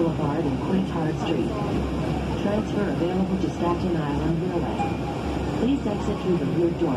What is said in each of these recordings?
Boulevard and Quintard Street. Transfer available to Staten Island Railway. Please exit through the rear door.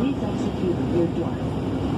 Please execute your the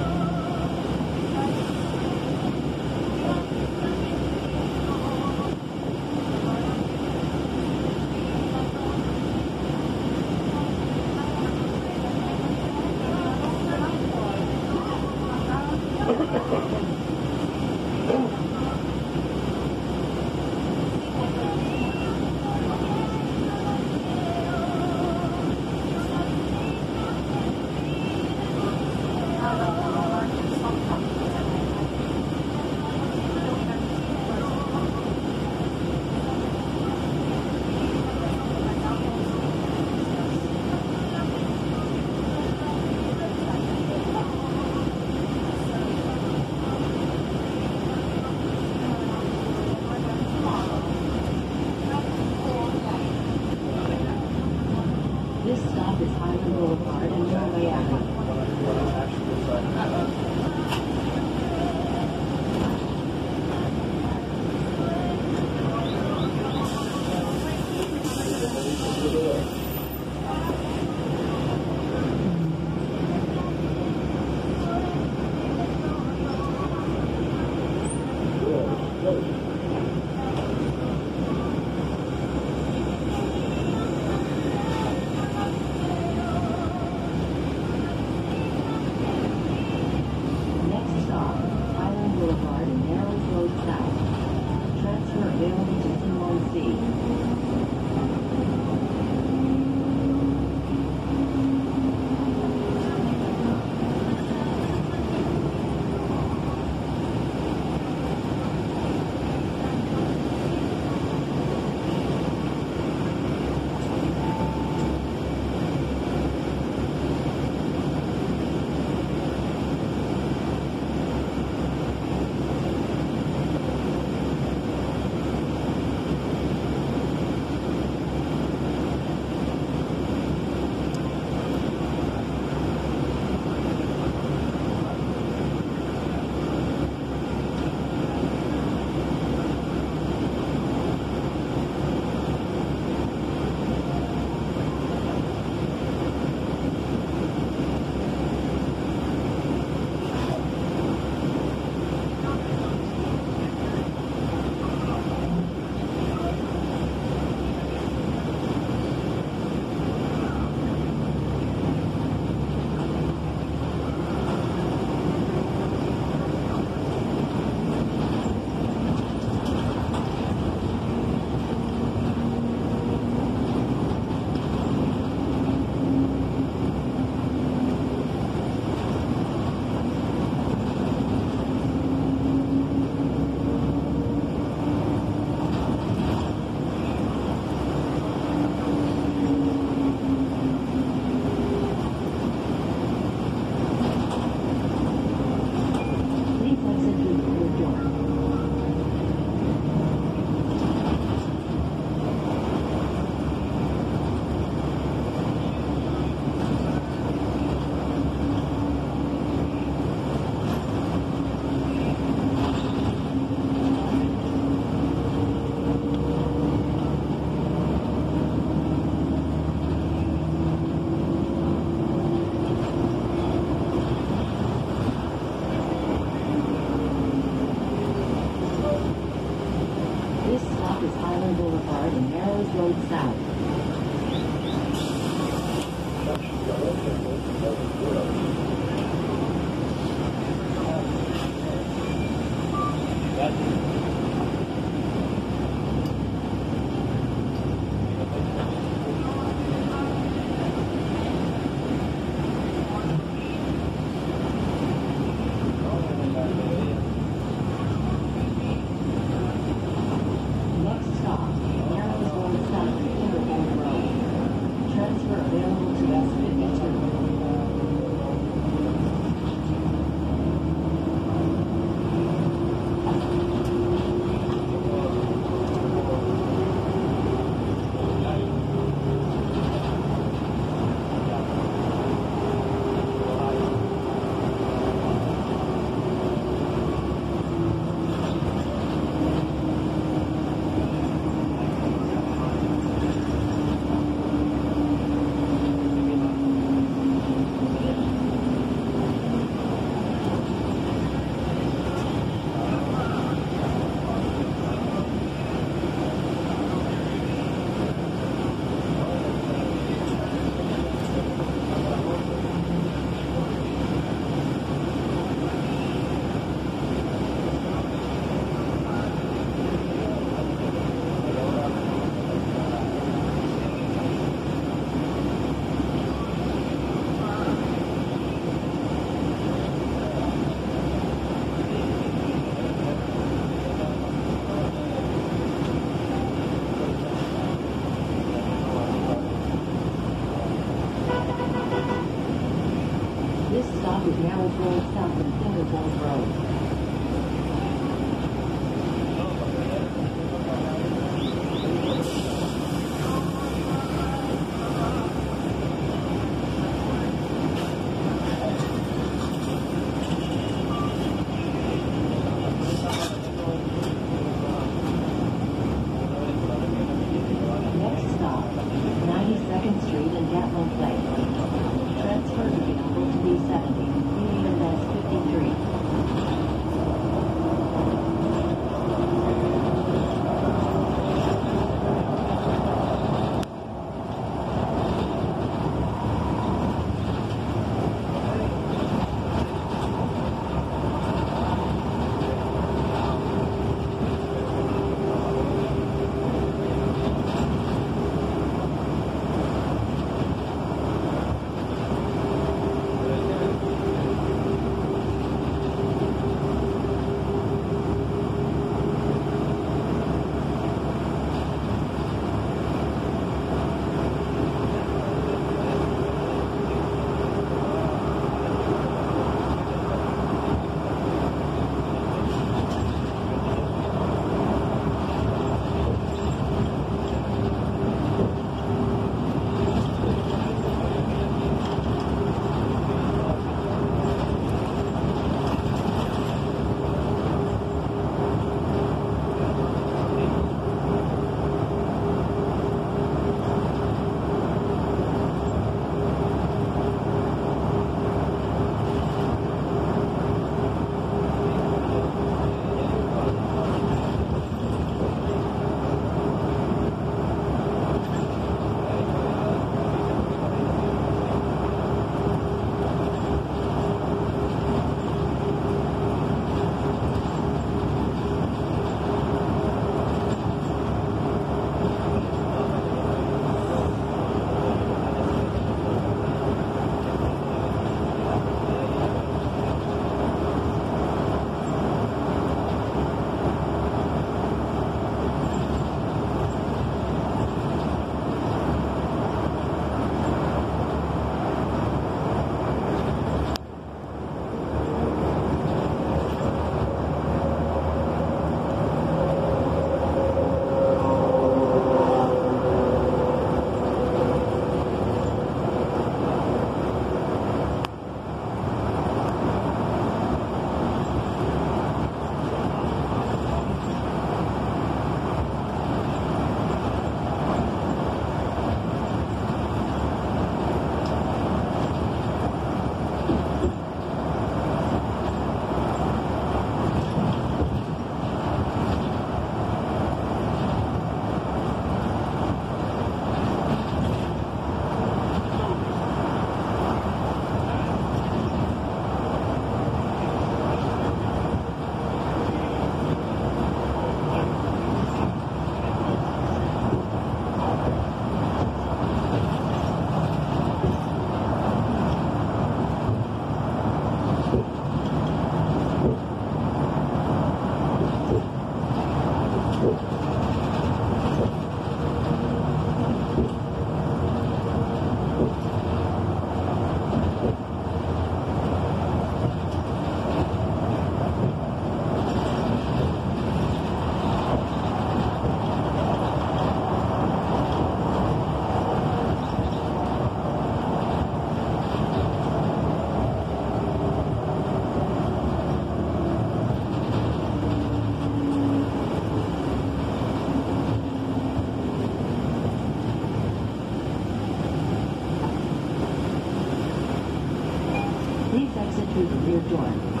Please exit through the rear door.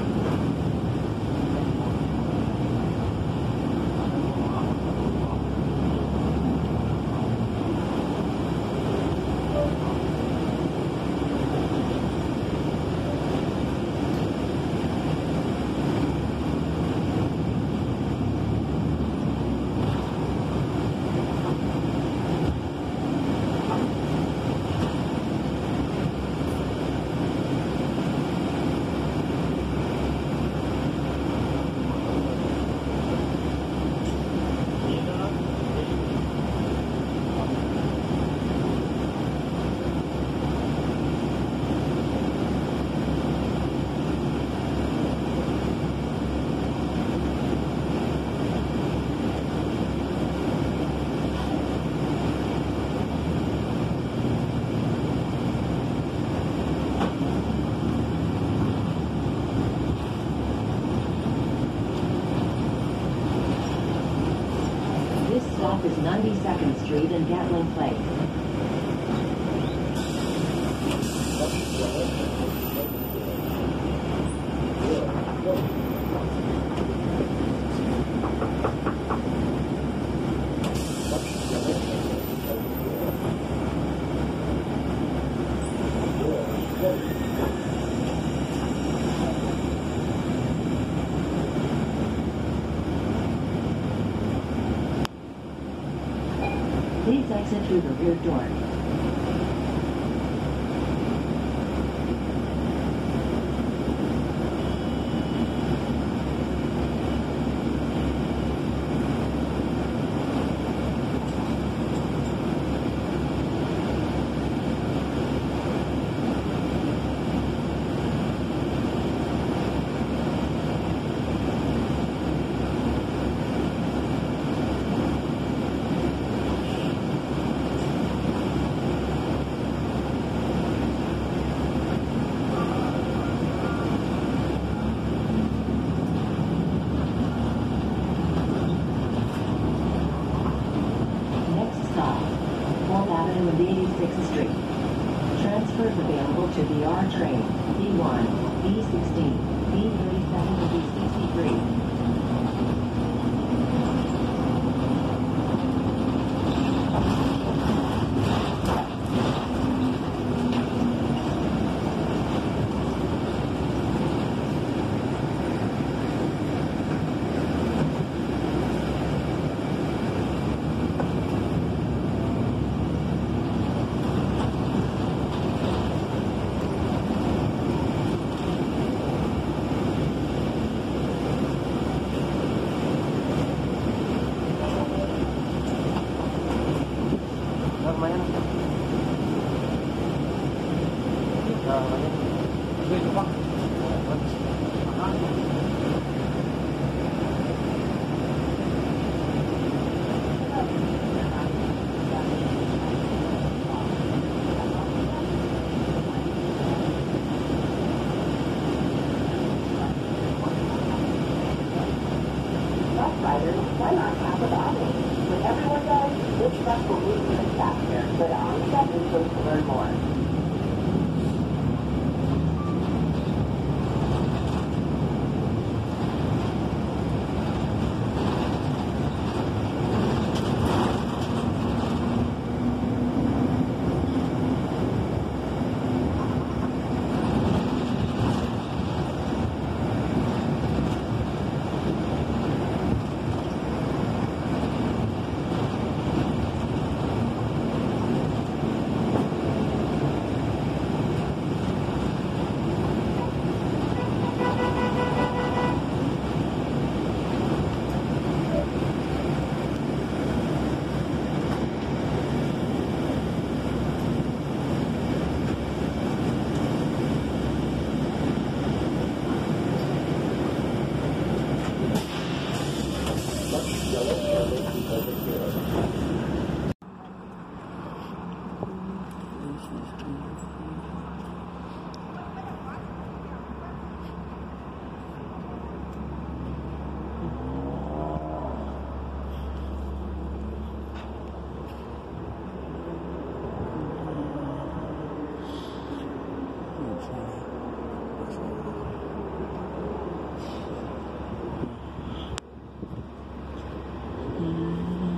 Please exit through the rear door. Orang itu.